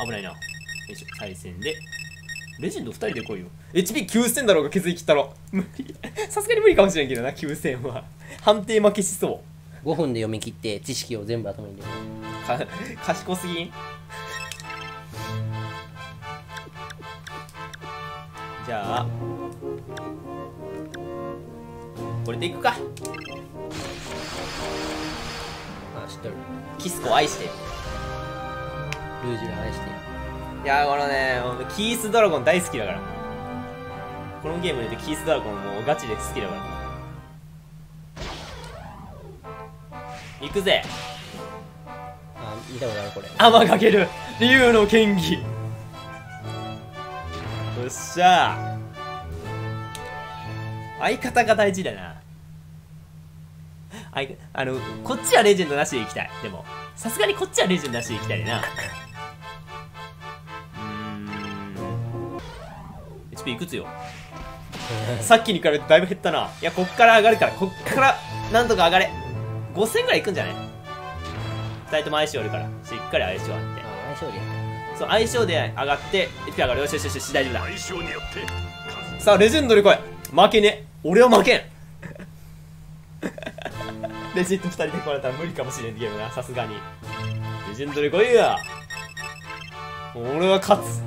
危ないな。よいしょ再戦で。レジェンド2人で来いよ。HP9000 だろうが削り切ったろ無理さすがに無理かもしれんけどな9000は。判定負けしそう。5分で読み切って知識を全部頭に入れる。か賢すぎん？じゃあこれでいくか。あ知っとる。キスコ愛してルージュが愛していやこのねキースドラゴン大好きだから。このゲームでキースドラゴンもうガチで好きだから。行くぜ。あ見たことあるこれ。天かける。竜の剣技。よっしゃ相方が大事だな。あいあのこっちはレジェンドなしでいきたい。でもさすがにこっちはレジェンドなしでいきたいないくつよ。さっきに比べてだいぶ減ったな。いやこっから上がるからこっからなんとか上がれ。5000ぐらいいくんじゃない？2人とも相性あるから。しっかり相性あって。あ相性でそう相性で上がって HP 上がる。よしよしよし大丈夫だ。相性によってさあレジェンドで来い負けね。俺は負けん。レジェンド2人で来られたら無理かもしれんゲームな。さすがに。レジェンドで来いや。俺は勝つ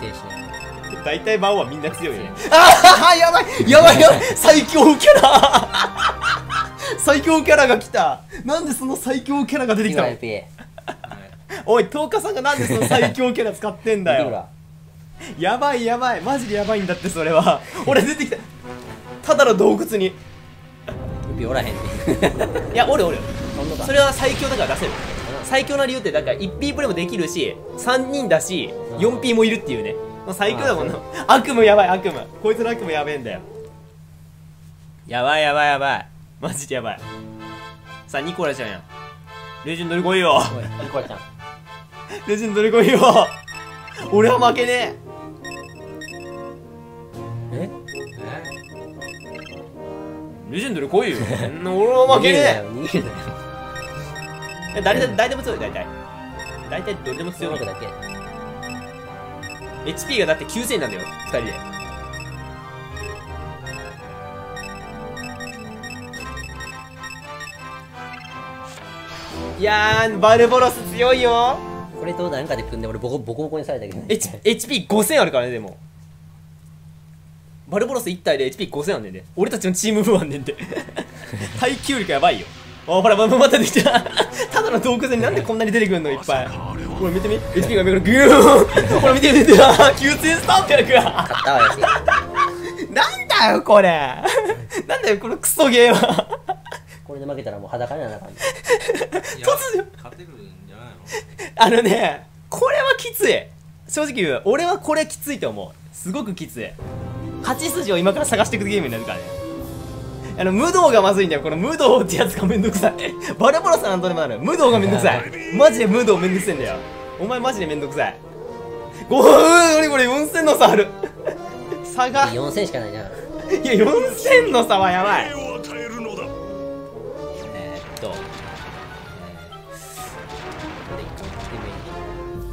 そう強いしね大体魔王はみんな強いよ。ねああやばい。やばいやばい最強キャラ。最強キャラが来た。なんでその最強キャラが出てきたの？おい10日さんがなんでその最強キャラ使ってんだよ。やばいやばい。マジでやばいんだってそれは。俺出てきた。ただの洞窟に LP おらへんね いやおるおる。それは最強だから出せる。最強な理由ってだから 1P プレイもできるし3人だし 4P もいるっていうね。もう最強だもんな。悪夢やばい悪夢。こいつの悪夢やべえんだよ。やばいやばいやばい。マジでやばい。さあニコラちゃんやレジェンドに来いよ。ニコラちゃん。レジェンドに来いよ。俺は負けねえレジェンドに来い よ。俺は負けねえ。誰で誰でも強い大体。大体どれでも強い。だけ。HP がだって9000なんだよ2人で。いやーバルボロス強いよ。これとなんかで組んで俺ボコボコボコにされたけどね。H HP5000 あるからねでもバルボロス1体で HP5000 あんねんで。俺たちのチーム分あんねんで。耐久力やばいよ。あほらままたできた。ただの洞窟になんでこんなに出てくるのいっぱい。ほら見てみ。HP が目からグーン。ほら見て見て9300勝ったわよしなんだよこれ。なんだよこのクソゲーはこれで負けたらもう裸にならなあか突如。勝てるんじゃないの？あのねこれはきつい。正直言う俺はこれきついと思う。すごくきつい勝ち筋を今から探していくゲームになるからね。あの無道がまずいんだよ。この無道ってやつがめんどくさい。バルボロスなんとでもなる。無道がめんどくさい。マジで無道めんどくせえんだよ。お前マジでめんどくさい。ごー何これ4000の差ある。差が。い4000しかないな。や4000の差はやばい。えっと。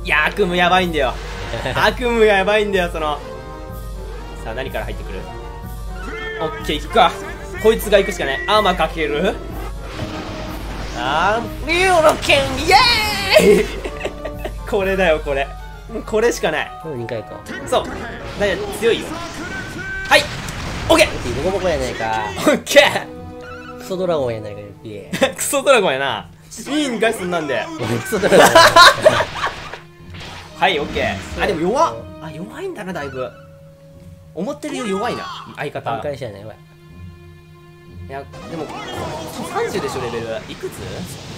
いや悪夢やばいんだよ。悪夢がやばいんだよそのさあ何から入ってくる？オッケー行くか。こいつが行くしかない。アーマーかける。あーリオの剣イエーイ！これだよこれ。もうこれしかない。これ2回か。そう。強いよ。はい。オッケボコボコやないか。ーオッケクソドラゴンやないかー クソドラゴンやな。いいんかいそんなんで。クソドラゴンはい、オッケー。あ、でも弱っ。あ、弱いんだな、だいぶ。思ってるより弱いな、相方。挽回ないわいや、でも、30でしょ、レベル。いくつ？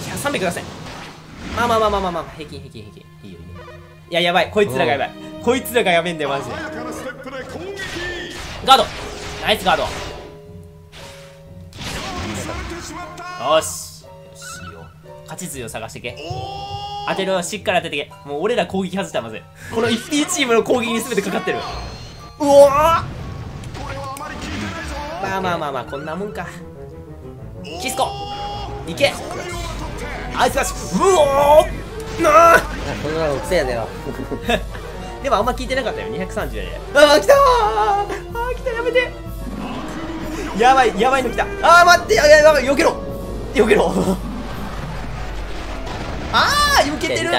いや、300ください。まあまあまあまあまあまあ、平均平均平均。いいよ、いいよ。いや、やばい。こいつらがやばい。こいつらがやべえんだよ、マジで。ガードナイスガードよし。よし、よ。勝ち筋を探してけ。当てるよ、しっかり当ててけ。もう俺ら攻撃外したらまずい。この 1P チームの攻撃に全てかかってる。うわー。まあまあまあまあこんなもんか。キスコ。いけ。アイスラッシュうおー。なあ。あこのドラゴン癖やだよ。でもあんま聞いてなかったよ。230で。ああ来たー。あー来たやめて。やばいやばいの来た。あー待ってやばいやばい。避けろ。避けろ。ああ避けてる。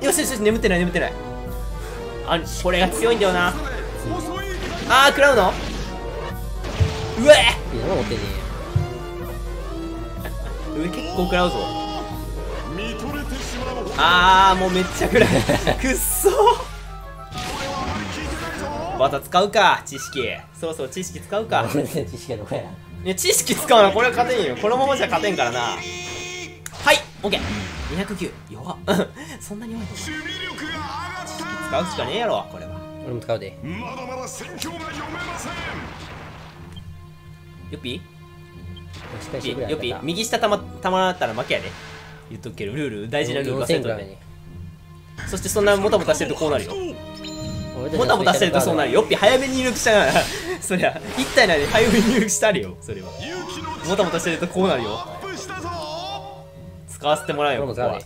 よしよしよし眠ってない眠ってない。あこれが強いんだよなあー食らうの？うえたいや持ってね上結構食らうぞ。あーもうめっちゃ食らう。くっそ。また使うか知識。そろそろ知識使うえか知識がどこや。いや知識使うなこれは勝てんよ。このままじゃ勝てんからな。はいオッケー。209弱っ。そんなに弱い使うしかねえやろこれは俺も使うで。たまだまだ戦況が読めません。よっぴ？よっぴ右下たまたまったら負けやで。言っとくけどルール大事なルール忘れ4000といてぐらいにそしてそんなもたもたしてるとこうなるよ。もたもたしてるとそうなるよ。っぴ早めに入力したな。そりゃ一体内で早めに入力したるよ。それは。もたもたしてるとこうなるよ。使わせてもらうよここは。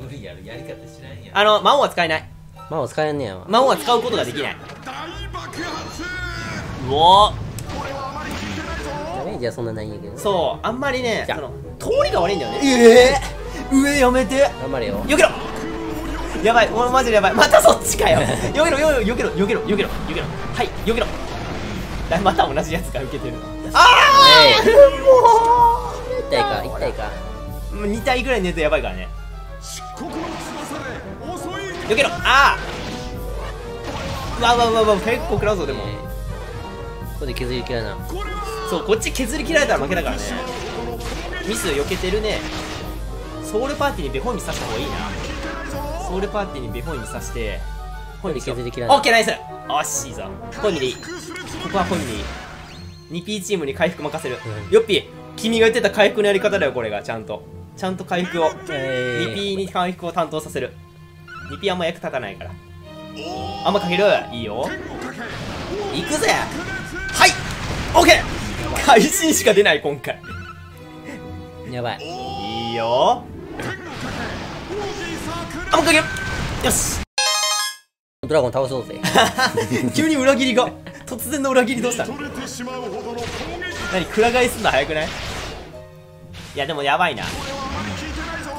無理やる。やり方知らんやん。あの魔王は使えないまあ使えんねやわ。魔王は使うことができない。大爆発うおーダメージはそんなないんやけどそうあんまりねじゃあ。その通りが悪いんだよね。ええ上やめて。頑張れよ。よけろ。やばい俺マジでやばい。またそっちかよ。よけろよよけろよけろよけろよけろ。はいよけろ。だまた同じやつが受けてるあえいあ一体か一体か。もう2体ぐらい寝るとやばいからね遅いよけろ。ああうわうわうわうわ結構食らうぞでも。えーここで削りきらなそうこっち削り切られたら負けだからね。ミス避けてるね。ソウルパーティーにベホイミさした方がいいな。ソウルパーティーにベホイミさして。ホイミ削り切らない。オッケーナイス。おしいいぞ。ホイミでいい。ここはホイミでいい。2P チームに回復任せる、うん。よっぴ君が言ってた回復のやり方だよこれがちゃんと。ちゃんと回復を。えー。2P に回復を担当させる 2P あんま役立たないから。あんまかける？いいよ。いくぜ。はい。オッケー会心しか出ない今回。やばい。いいよ。あんまかける？よし。ドラゴン倒そうぜ。急に裏切りが突然の裏切りどうした？の何くら替えすんの早くない？いやでもやばいな。こ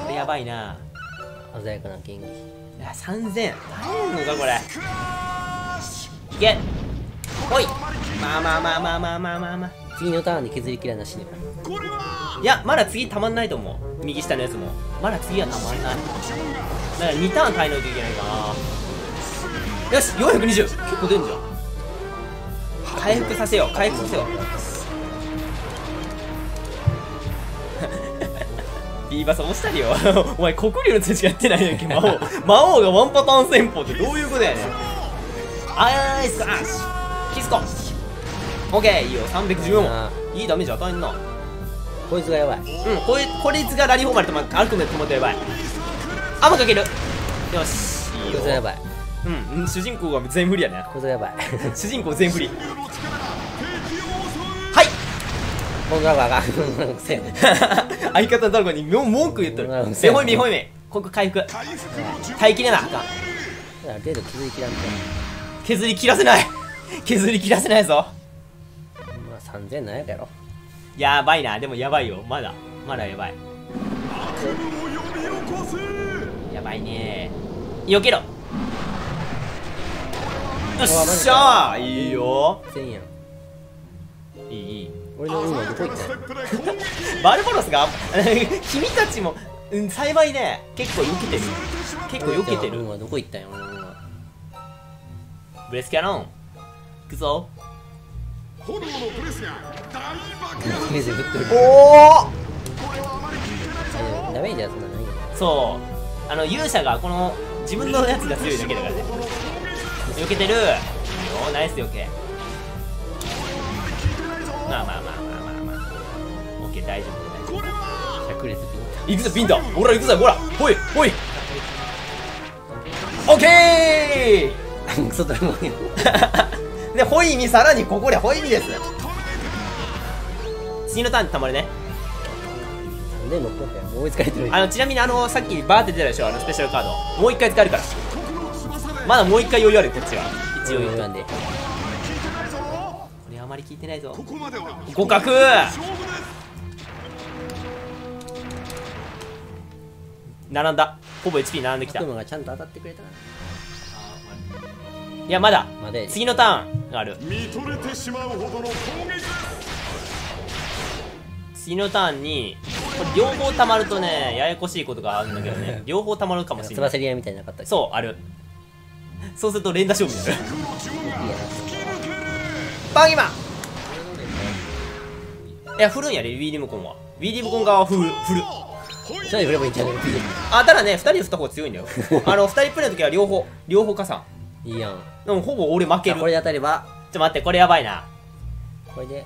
れやばいな。鮮やかな元気いや3000耐えるのかこれ。いけ。ほい。まあまあまあまあまあまあまあ、まあ、次のターンで削りきらなしね。いやまだ次たまんないと思う。右下のやつも。まだ次はたまんない。だから2ターン耐えないといけないか。なよし420結構出るじゃん。回復させよう回復させよう。ビーバス押したりよ。お前黒竜の通知やってないやんけ魔王 魔王がワンパターン戦法ってどういうことやねん。アイスアッシュキスコ。オッケー。いいよ。314あいいダメージ与えんな。こいつがやばい。うん、こいこいつがラリーフォーマルとアルクメット止まってやばい。あまかける。よし。いいよ。こいつがやばい。うんうん主人公が全振りやね。こいつがやばい。主人公全振りはいこのドラゴンがせや相方のドラゴンに文句言ってる。うんせほいめほいめここ回復。耐えきれなあかんある程度削りきらんと削り切らせない。削り切らせないぞ。まあ3000なんやろ？やばいな。でもやばいよ。まだ。まだやばい。やばいね。避けろ。よっしゃー。いいよ。1000やんいいいい俺の運はどこ行ったバルボロスが 君たちも、うん、幸いね結構避けてる。結構避けてる。運はどこ行ったんや俺の運は。ブレスキャノン。いくぞ。炎のプレスが大爆発おおダメージはそんなないそう。あの勇者がこの自分のやつが強いだけだからね。避けてる。よナイス避けまあまあまあまあまあまあオッケー大丈夫大丈夫百列ピン夫行くぞピンタほら行くぞほらほいほいオッケークソドラゴンでホイミさらにここでホイミです次のターンでたまるねで乗っかったよもう追いつかれてるあのちなみにあのさっきバーって出たでしょあのスペシャルカードもう一回使えるからまだもう一回余裕あるこっちは一応言うとなんで聞いてないぞ。ここまでは。互角並んだ。ほぼ HP 並んできた。悪魔がちゃんと当たってくれたな。いやまだ。まで。次のターンがある。見とれてしまうほどの攻撃次のターンにこれ両方溜まるとねややこしいことがあるんだけどね。両方溜まるかもしれない。つばせり合いみたいなかったそうある。そうすると連打勝負になる。バンギマンいや振るんやでウィーリムコンは。ウィーリムコン側は振る振る。な一人で振ればいいんじゃないあただね2人で振った方が強いんだよ。あの2人プレイの時は両方両方加算。いいやん。でもほぼ俺負ける。あこれで当たれば。ちょっと待ってこれやばいな。これで。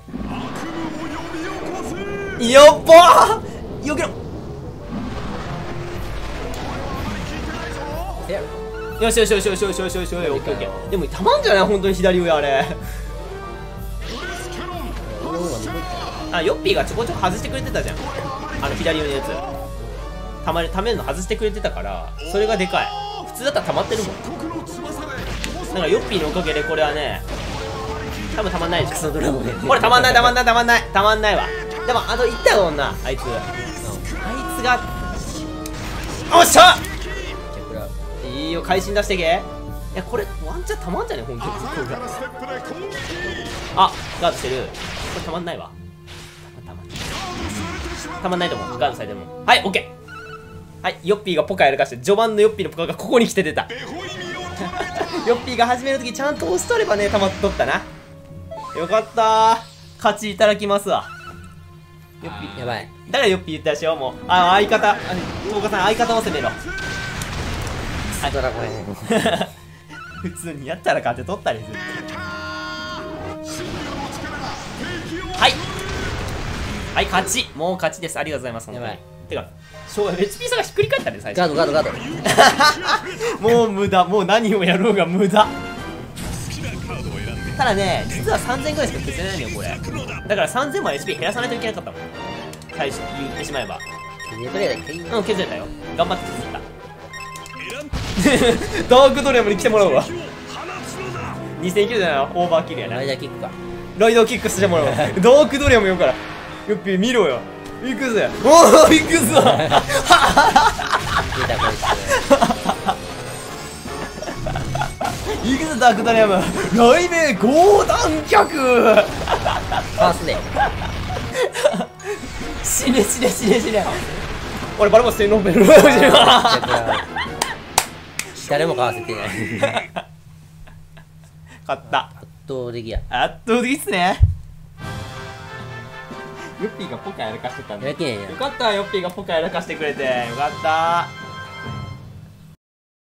よっぽー！よけろ。よしよしよしよしよしよしよしよし。オッケーオッケー。でもたまんじゃない？本当に左上あれあヨッピーがちょこちょこ外してくれてたじゃん。あの左上のやつ。たまるためるの外してくれてたからそれがでかい。普通だったら溜まってるもん。だからヨッピーのおかげでこれはね多分たまんないでしょ。クソドラゴンやこれたまんないたまんないたまんない。たまんないわ。でもあと言ったよ女。あいつ。あいつがおっしゃ!いいよ会心出してけ。いやこれワンチャンたまんじゃね本当に鮮やかなステップであガードしてる。これたまんないわ。たまんないたまんないと思う。ガードされても。はいオッケーはいヨッピーがポカやらかして序盤のヨッピーのポカがここに来て出た。ヨッピーが始めるときちゃんと押しとればねたまっとったな。よかったー。勝ちいただきますわ。ヨッピーやばい。だからヨッピー言ったでしょもう。あの相方。あの東さん相方を攻めろ。クソドラゴンや 普通にやったら勝てとったりするはい勝ち。もう勝ちです。ありがとうございますやばい。てかしょう HP 差がひっくり返ったね最初。ガードガードガード。もう無駄。もう何をやろうが無駄。ただね実は3000ぐらいしか消せないのよこれ。だから3000も HP 減らさないといけなかったもん。最初言ってしまえば。ネトレーダー一回いいうん削れたよ。頑張って削った。ダークドレムに来てもらうわ。2000キルだなオーバーキルやな。ライダーキックか。ライダーキックしてもらう。わダークドレムよからよっぴ見ろよ。行くぜ。おお行くぞ。行くぞダークドレム。雷鳴合弾脚つファーストで死ね死ね死ね死ね。俺バルバス性能ベル誰もかわせてない。勝った。圧倒的や。圧倒的っすねヨッピーがポカやらかしてたんで。よかったヨッピーがポカやらかしてくれて。よかった